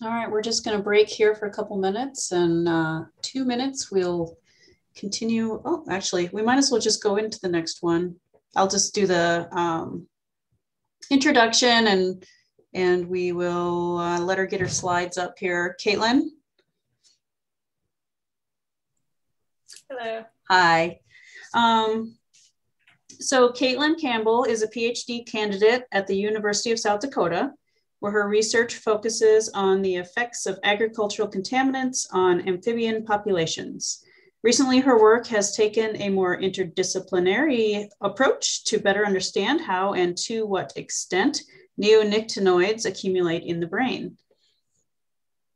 All right, we're just going to break here for a couple minutes and uh, two minutes we'll continue. Oh, actually, we might as well just go into the next one. I'll just do the um, introduction and and we will uh, let her get her slides up here. Caitlin? Hello. Hi. Um, so Caitlin Campbell is a PhD candidate at the University of South Dakota, where her research focuses on the effects of agricultural contaminants on amphibian populations. Recently, her work has taken a more interdisciplinary approach to better understand how and to what extent neonicotinoids accumulate in the brain.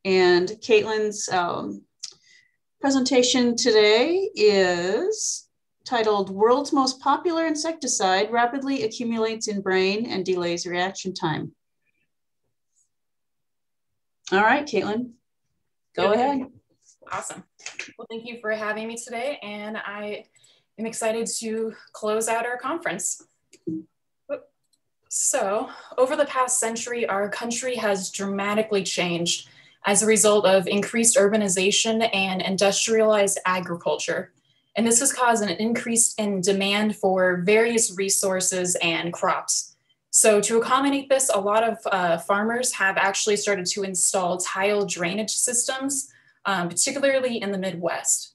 And Caitlin's um, presentation today is titled World's Most Popular Insecticide Rapidly Accumulates in Brain and Delays Reaction Time. All right, Caitlin, go ahead. Awesome. Well, thank you for having me today. And I am excited to close out our conference. So over the past century, our country has dramatically changed as a result of increased urbanization and industrialized agriculture. And this has caused an increase in demand for various resources and crops. So to accommodate this, a lot of uh, farmers have actually started to install tile drainage systems um, particularly in the Midwest.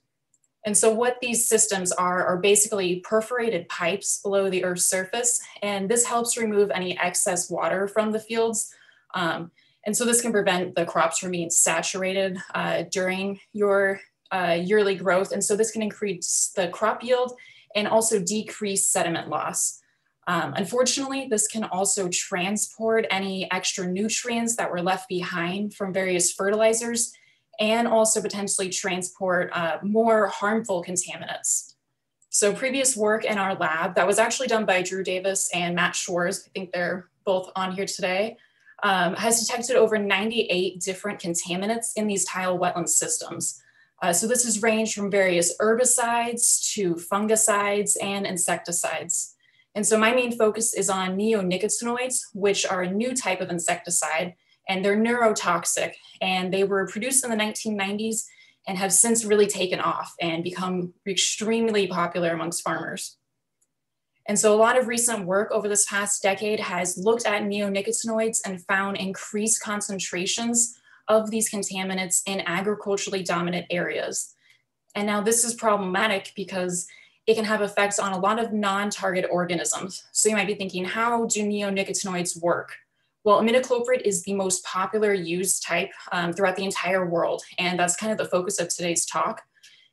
And so what these systems are, are basically perforated pipes below the Earth's surface, and this helps remove any excess water from the fields. Um, and so this can prevent the crops from being saturated uh, during your uh, yearly growth. And so this can increase the crop yield and also decrease sediment loss. Um, unfortunately, this can also transport any extra nutrients that were left behind from various fertilizers and also potentially transport uh, more harmful contaminants. So previous work in our lab that was actually done by Drew Davis and Matt Schwarz, I think they're both on here today, um, has detected over 98 different contaminants in these tile wetland systems. Uh, so this has ranged from various herbicides to fungicides and insecticides. And so my main focus is on neonicotinoids, which are a new type of insecticide and they're neurotoxic. And they were produced in the 1990s and have since really taken off and become extremely popular amongst farmers. And so a lot of recent work over this past decade has looked at neonicotinoids and found increased concentrations of these contaminants in agriculturally dominant areas. And now this is problematic because it can have effects on a lot of non-target organisms. So you might be thinking, how do neonicotinoids work? Well, imidacloprid is the most popular used type um, throughout the entire world, and that's kind of the focus of today's talk.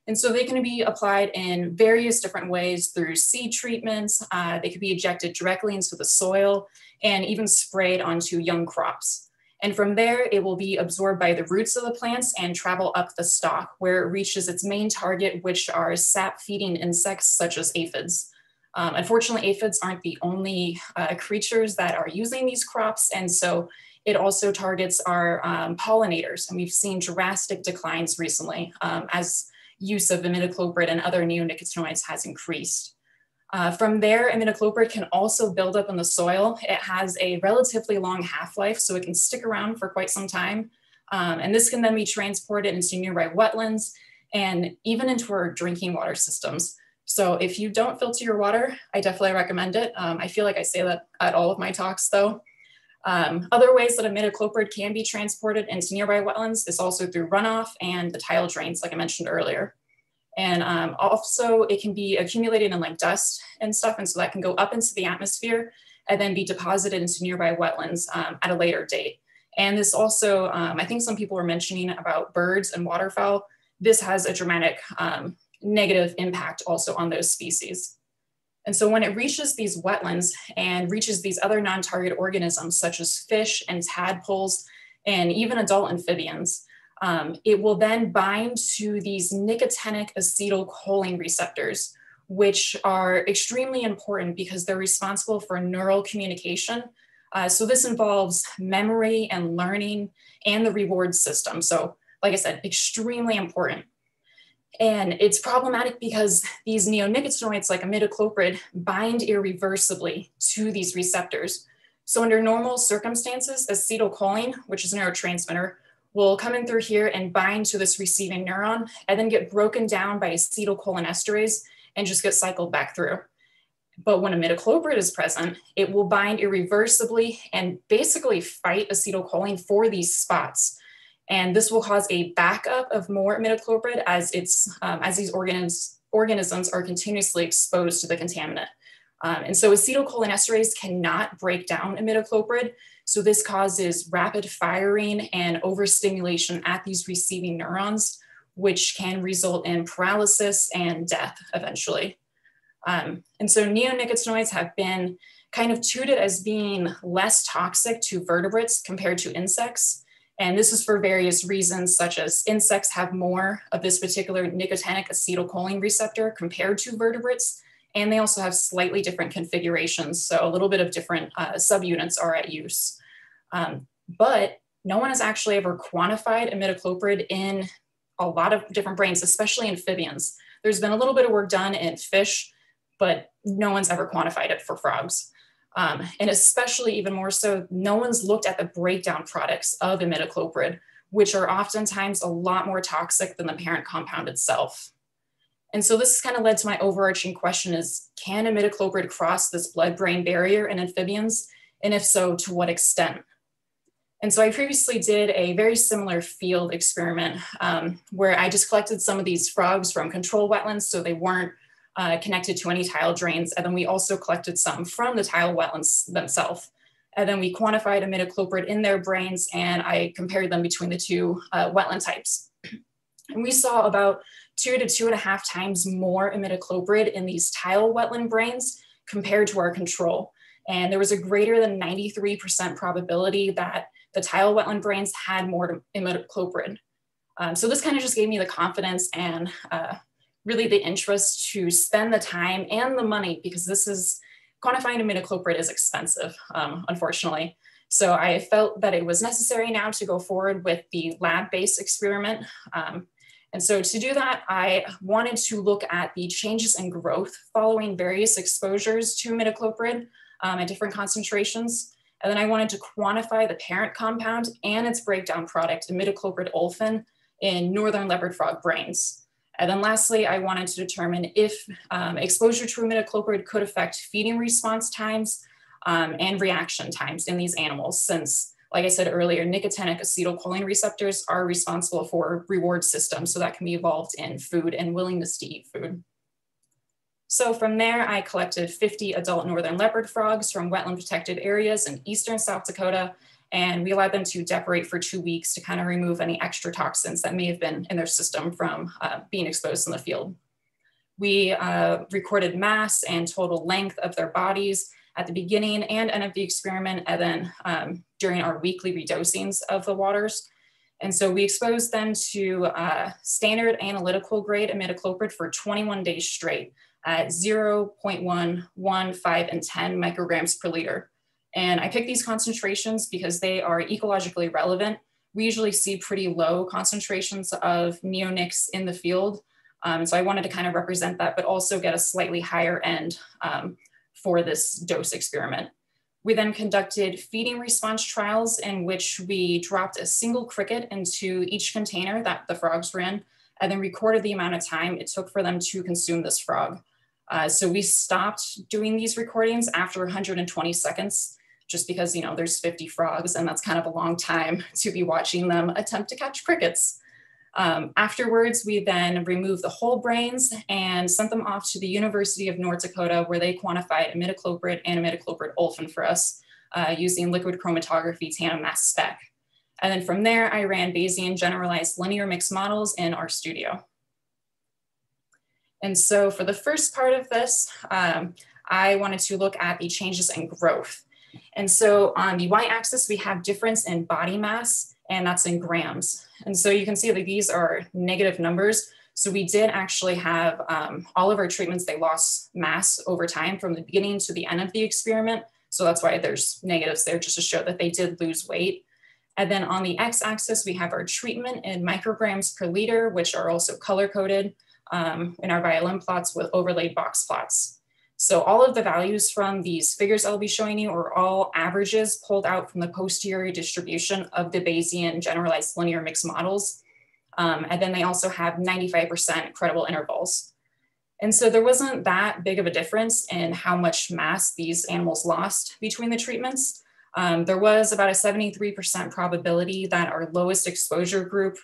And so they can be applied in various different ways through seed treatments. Uh, they could be ejected directly into the soil and even sprayed onto young crops. And from there, it will be absorbed by the roots of the plants and travel up the stalk where it reaches its main target, which are sap feeding insects such as aphids. Um, unfortunately, aphids aren't the only uh, creatures that are using these crops. And so it also targets our um, pollinators. And we've seen drastic declines recently um, as use of imidacloprid and other neonicotinoids has increased. Uh, from there, imidacloprid can also build up in the soil. It has a relatively long half-life, so it can stick around for quite some time. Um, and this can then be transported into nearby wetlands and even into our drinking water systems. So if you don't filter your water, I definitely recommend it. Um, I feel like I say that at all of my talks though. Um, other ways that imidacloprid can be transported into nearby wetlands is also through runoff and the tile drains, like I mentioned earlier. And um, also it can be accumulated in like dust and stuff. And so that can go up into the atmosphere and then be deposited into nearby wetlands um, at a later date. And this also, um, I think some people were mentioning about birds and waterfowl. This has a dramatic um, negative impact also on those species. And so when it reaches these wetlands and reaches these other non-target organisms such as fish and tadpoles and even adult amphibians, um, it will then bind to these nicotinic acetylcholine receptors, which are extremely important because they're responsible for neural communication. Uh, so this involves memory and learning and the reward system. So like I said, extremely important. And it's problematic because these neonicotinoids like imidacloprid bind irreversibly to these receptors. So under normal circumstances, acetylcholine, which is a neurotransmitter, will come in through here and bind to this receiving neuron and then get broken down by acetylcholinesterase and just get cycled back through. But when imidacloprid is present, it will bind irreversibly and basically fight acetylcholine for these spots. And this will cause a backup of more imidacloprid as it's um, as these organisms organisms are continuously exposed to the contaminant. Um, and so acetylcholinesterase cannot break down imidacloprid. So this causes rapid firing and overstimulation at these receiving neurons, which can result in paralysis and death eventually. Um, and so neonicotinoids have been kind of touted as being less toxic to vertebrates compared to insects. And this is for various reasons, such as insects have more of this particular nicotinic acetylcholine receptor compared to vertebrates. And they also have slightly different configurations. So a little bit of different uh, subunits are at use. Um, but no one has actually ever quantified imidacloprid in a lot of different brains, especially amphibians. There's been a little bit of work done in fish, but no one's ever quantified it for frogs. Um, and especially even more so, no one's looked at the breakdown products of imidacloprid, which are oftentimes a lot more toxic than the parent compound itself. And so this kind of led to my overarching question is, can imidacloprid cross this blood-brain barrier in amphibians? And if so, to what extent? And so I previously did a very similar field experiment um, where I just collected some of these frogs from control wetlands so they weren't uh, connected to any tile drains. And then we also collected some from the tile wetlands themselves. And then we quantified imidacloprid in their brains and I compared them between the two uh, wetland types. And we saw about two to two and a half times more imidacloprid in these tile wetland brains compared to our control. And there was a greater than 93% probability that the tile wetland brains had more imidacloprid. Um, so this kind of just gave me the confidence and uh, really the interest to spend the time and the money because this is quantifying imidacloprid is expensive, um, unfortunately. So I felt that it was necessary now to go forward with the lab-based experiment. Um, and so to do that, I wanted to look at the changes in growth following various exposures to imidacloprid um, at different concentrations. And then I wanted to quantify the parent compound and its breakdown product, imidacloprid olefin, in northern leopard frog brains. And then lastly, I wanted to determine if um, exposure to imidacloprid could affect feeding response times um, and reaction times in these animals, since, like I said earlier, nicotinic acetylcholine receptors are responsible for reward systems, so that can be involved in food and willingness to eat food. So from there, I collected 50 adult northern leopard frogs from wetland protected areas in eastern South Dakota and we allowed them to depurate for two weeks to kind of remove any extra toxins that may have been in their system from uh, being exposed in the field. We uh, recorded mass and total length of their bodies at the beginning and end of the experiment, and then um, during our weekly redosings of the waters. And so we exposed them to uh, standard analytical grade imidacloprid for 21 days straight at 0 0.1, 1, 5, and 10 micrograms per liter. And I picked these concentrations because they are ecologically relevant. We usually see pretty low concentrations of neonics in the field. Um, so I wanted to kind of represent that, but also get a slightly higher end um, for this dose experiment. We then conducted feeding response trials in which we dropped a single cricket into each container that the frogs in, and then recorded the amount of time it took for them to consume this frog. Uh, so we stopped doing these recordings after 120 seconds just because, you know, there's 50 frogs and that's kind of a long time to be watching them attempt to catch crickets. Um, afterwards, we then removed the whole brains and sent them off to the University of North Dakota where they quantified imidacloprid and imidacloprid olefin for us uh, using liquid chromatography tandem mass spec. And then from there, I ran Bayesian generalized linear mixed models in RStudio. And so for the first part of this, um, I wanted to look at the changes in growth. And so on the y-axis, we have difference in body mass, and that's in grams. And so you can see that these are negative numbers. So we did actually have um, all of our treatments, they lost mass over time from the beginning to the end of the experiment. So that's why there's negatives there just to show that they did lose weight. And then on the x-axis, we have our treatment in micrograms per liter, which are also color-coded um, in our violin plots with overlaid box plots. So all of the values from these figures I'll be showing you are all averages pulled out from the posterior distribution of the Bayesian generalized linear mixed models. Um, and then they also have 95% credible intervals. And so there wasn't that big of a difference in how much mass these animals lost between the treatments. Um, there was about a 73% probability that our lowest exposure group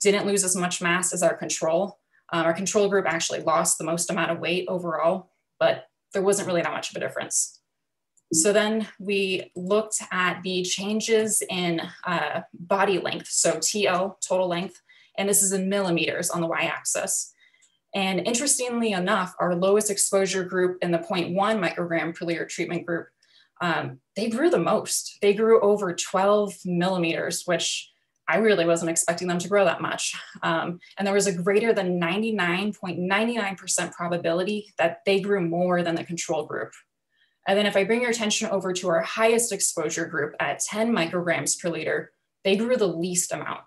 didn't lose as much mass as our control. Um, our control group actually lost the most amount of weight overall, but there wasn't really that much of a difference. So then we looked at the changes in uh, body length, so TL, total length, and this is in millimeters on the y-axis. And interestingly enough, our lowest exposure group in the 0.1 microgram per liter treatment group, um, they grew the most. They grew over 12 millimeters, which I really wasn't expecting them to grow that much. Um, and there was a greater than 99.99% probability that they grew more than the control group. And then if I bring your attention over to our highest exposure group at 10 micrograms per liter, they grew the least amount.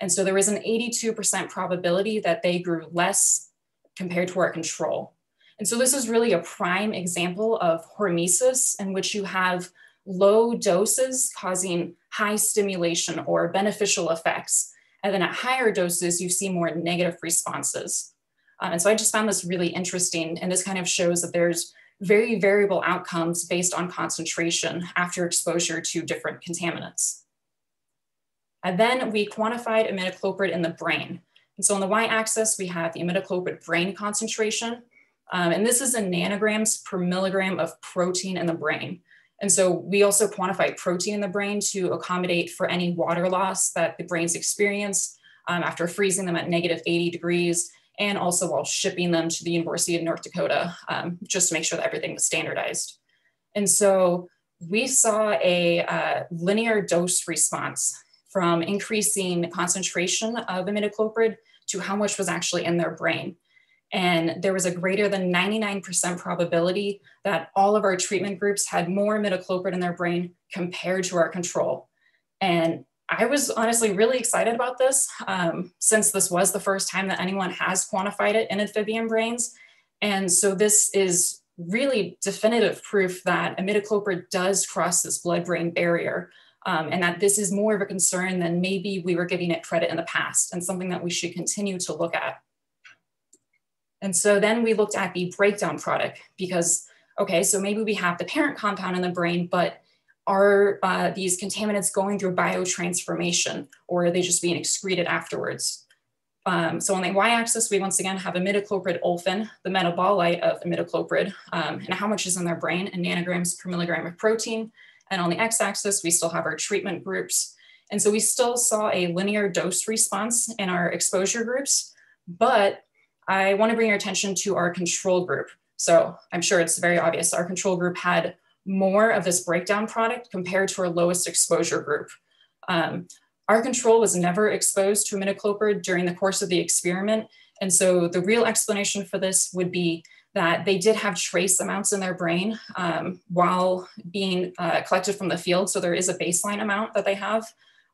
And so there was an 82% probability that they grew less compared to our control. And so this is really a prime example of hormesis in which you have low doses causing high stimulation or beneficial effects. And then at higher doses, you see more negative responses. Um, and so I just found this really interesting. And this kind of shows that there's very variable outcomes based on concentration after exposure to different contaminants. And then we quantified imidacloprid in the brain. And so on the y-axis, we have the imidacloprid brain concentration. Um, and this is in nanograms per milligram of protein in the brain. And so we also quantify protein in the brain to accommodate for any water loss that the brains experience um, after freezing them at negative 80 degrees and also while shipping them to the University of North Dakota, um, just to make sure that everything was standardized. And so we saw a uh, linear dose response from increasing the concentration of imidacloprid to how much was actually in their brain. And there was a greater than 99% probability that all of our treatment groups had more imidacloprid in their brain compared to our control. And I was honestly really excited about this um, since this was the first time that anyone has quantified it in amphibian brains. And so this is really definitive proof that imidacloprid does cross this blood-brain barrier um, and that this is more of a concern than maybe we were giving it credit in the past and something that we should continue to look at. And so then we looked at the breakdown product because, okay, so maybe we have the parent compound in the brain, but are uh, these contaminants going through biotransformation or are they just being excreted afterwards? Um, so on the y-axis, we once again have imidacloprid olefin, the metabolite of imidacloprid, um, and how much is in their brain in nanograms per milligram of protein. And on the x-axis, we still have our treatment groups. And so we still saw a linear dose response in our exposure groups, but I want to bring your attention to our control group. So I'm sure it's very obvious. Our control group had more of this breakdown product compared to our lowest exposure group. Um, our control was never exposed to imidacloprid during the course of the experiment. And so the real explanation for this would be that they did have trace amounts in their brain um, while being uh, collected from the field. So there is a baseline amount that they have.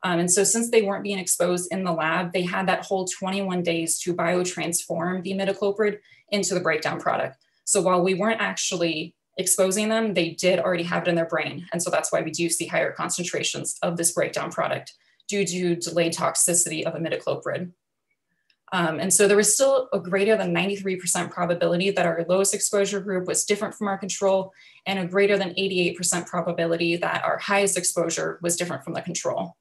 Um, and so since they weren't being exposed in the lab, they had that whole 21 days to biotransform the imidacloprid into the breakdown product. So while we weren't actually exposing them, they did already have it in their brain. And so that's why we do see higher concentrations of this breakdown product due to delayed toxicity of imidacloprid. Um, and so there was still a greater than 93% probability that our lowest exposure group was different from our control and a greater than 88% probability that our highest exposure was different from the control.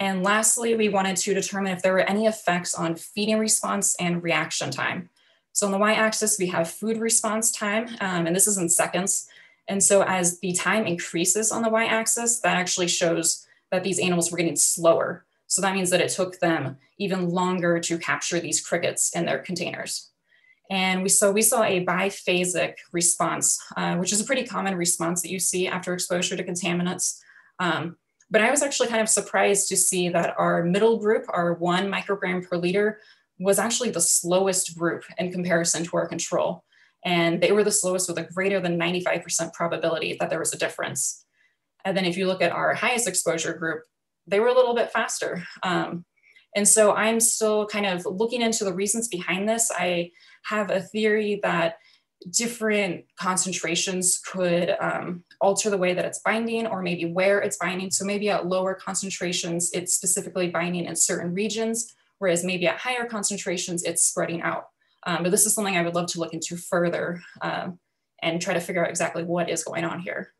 And lastly, we wanted to determine if there were any effects on feeding response and reaction time. So on the y-axis, we have food response time, um, and this is in seconds. And so as the time increases on the y-axis, that actually shows that these animals were getting slower. So that means that it took them even longer to capture these crickets in their containers. And we saw, we saw a biphasic response, uh, which is a pretty common response that you see after exposure to contaminants. Um, but I was actually kind of surprised to see that our middle group, our one microgram per liter, was actually the slowest group in comparison to our control. And they were the slowest with a greater than 95% probability that there was a difference. And then if you look at our highest exposure group, they were a little bit faster. Um, and so I'm still kind of looking into the reasons behind this. I have a theory that different concentrations could um, alter the way that it's binding or maybe where it's binding. So maybe at lower concentrations, it's specifically binding in certain regions, whereas maybe at higher concentrations, it's spreading out. Um, but this is something I would love to look into further um, and try to figure out exactly what is going on here.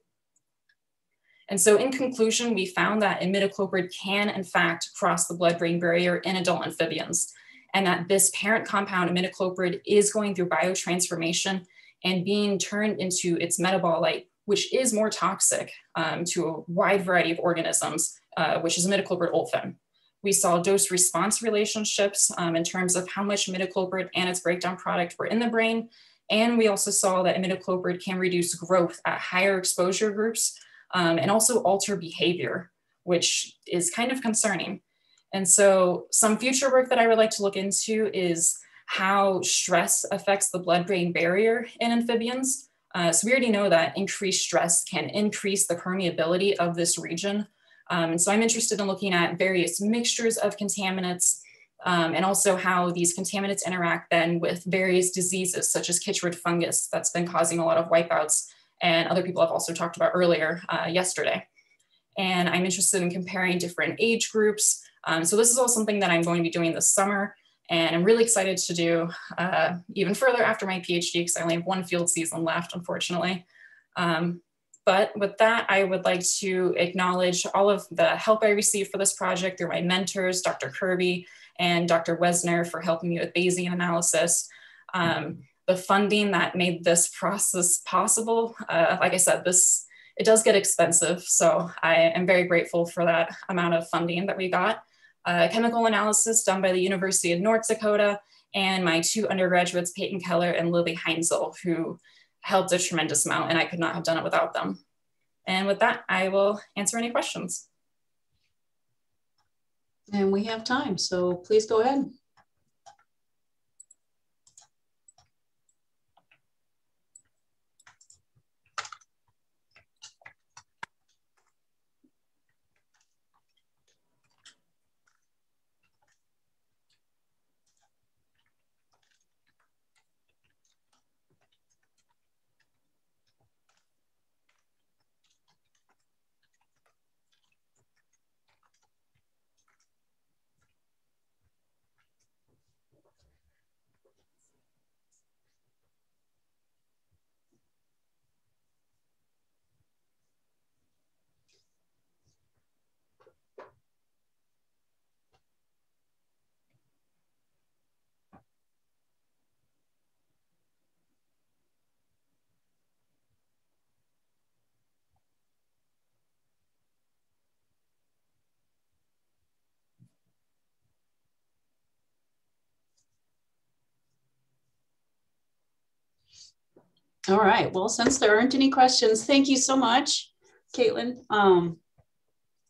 And so in conclusion, we found that imidacloprid can in fact cross the blood-brain barrier in adult amphibians and that this parent compound imidacloprid is going through biotransformation and being turned into its metabolite, which is more toxic um, to a wide variety of organisms, uh, which is imidacloprid olefin. We saw dose response relationships um, in terms of how much imidacloprid and its breakdown product were in the brain. And we also saw that imidacloprid can reduce growth at higher exposure groups um, and also alter behavior, which is kind of concerning. And so some future work that I would like to look into is how stress affects the blood-brain barrier in amphibians. Uh, so we already know that increased stress can increase the permeability of this region. Um, and so I'm interested in looking at various mixtures of contaminants um, and also how these contaminants interact then with various diseases such as chytrid fungus that's been causing a lot of wipeouts and other people have also talked about earlier uh, yesterday. And I'm interested in comparing different age groups, um, so this is all something that I'm going to be doing this summer. And I'm really excited to do uh, even further after my PhD because I only have one field season left, unfortunately. Um, but with that, I would like to acknowledge all of the help I received for this project through my mentors, Dr. Kerby and Dr. Wesner for helping me with Bayesian analysis. Um, the funding that made this process possible. Uh, like I said, this it does get expensive. So I am very grateful for that amount of funding that we got chemical analysis done by the University of North Dakota, and my two undergraduates, Peyton Keller and Lily Heinzel, who helped a tremendous amount, and I could not have done it without them. And with that, I will answer any questions. And we have time, so please go ahead. All right. Well, since there aren't any questions, thank you so much, Caitlin. Um,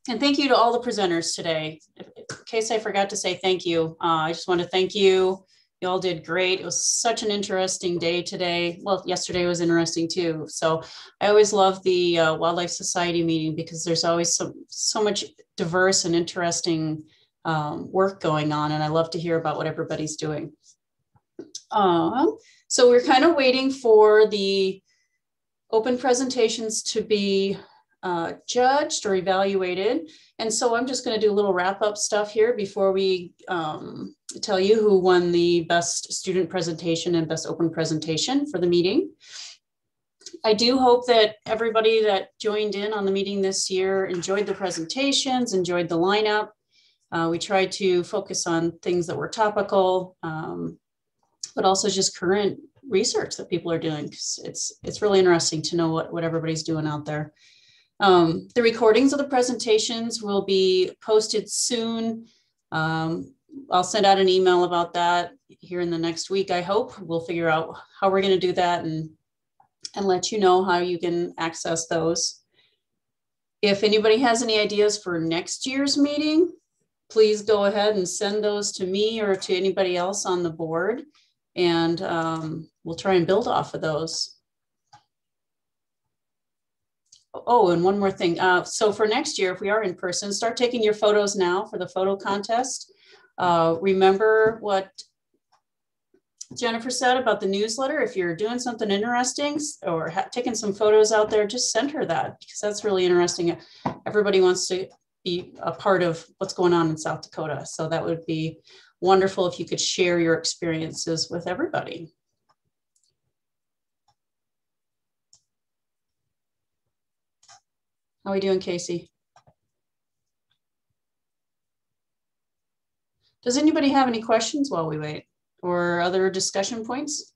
and thank you to all the presenters today. In case I forgot to say thank you, uh, I just want to thank you. You all did great. It was such an interesting day today. Well, yesterday was interesting too. So I always love the uh, Wildlife Society meeting because there's always so, so much diverse and interesting um, work going on. And I love to hear about what everybody's doing. Um, so we're kind of waiting for the open presentations to be uh, judged or evaluated. And so I'm just going to do a little wrap up stuff here before we um, tell you who won the best student presentation and best open presentation for the meeting. I do hope that everybody that joined in on the meeting this year enjoyed the presentations, enjoyed the lineup. Uh, we tried to focus on things that were topical, um, but also just current research that people are doing. It's it's really interesting to know what, what everybody's doing out there. Um, the recordings of the presentations will be posted soon. Um, I'll send out an email about that here in the next week, I hope. We'll figure out how we're going to do that and, and let you know how you can access those. If anybody has any ideas for next year's meeting, please go ahead and send those to me or to anybody else on the board and um, we'll try and build off of those. Oh, and one more thing. Uh, so for next year, if we are in person, start taking your photos now for the photo contest. Uh, remember what Jennifer said about the newsletter, if you're doing something interesting or taking some photos out there, just send her that because that's really interesting. Everybody wants to be a part of what's going on in South Dakota. So that would be wonderful if you could share your experiences with everybody. How are we doing, Casey? Does anybody have any questions while we wait or other discussion points?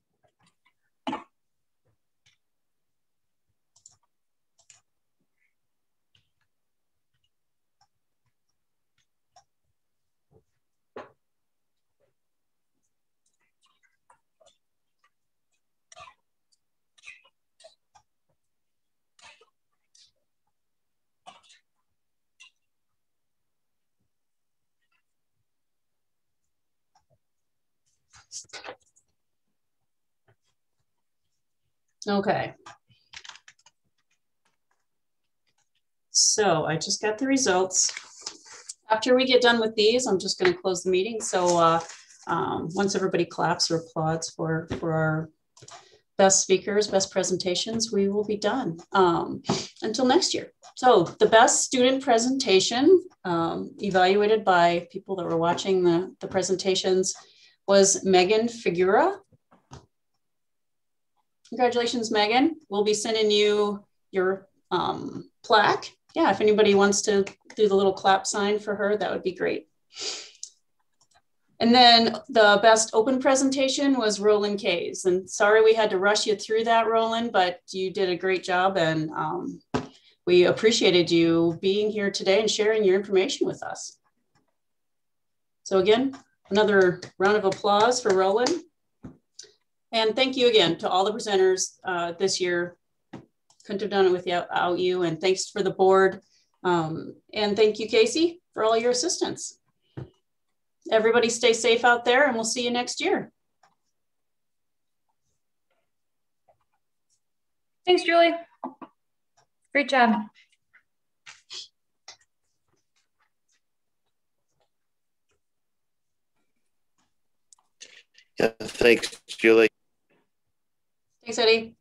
Okay. So I just got the results. After we get done with these, I'm just going to close the meeting. So uh, um, once everybody claps or applauds for, for our best speakers, best presentations, we will be done um, until next year. So the best student presentation um, evaluated by people that were watching the, the presentations was Megan Figura. Congratulations, Megan. We'll be sending you your um, plaque. Yeah, if anybody wants to do the little clap sign for her, that would be great. And then the best open presentation was Roland Kays. And sorry we had to rush you through that, Roland, but you did a great job and um, we appreciated you being here today and sharing your information with us. So again, Another round of applause for Roland. And thank you again to all the presenters uh, this year. Couldn't have done it without you. And thanks for the board. Um, and thank you, Casey, for all your assistance. Everybody stay safe out there and we'll see you next year. Thanks, Julie. Great job. Yeah, thanks, Julie. Thanks, Eddie.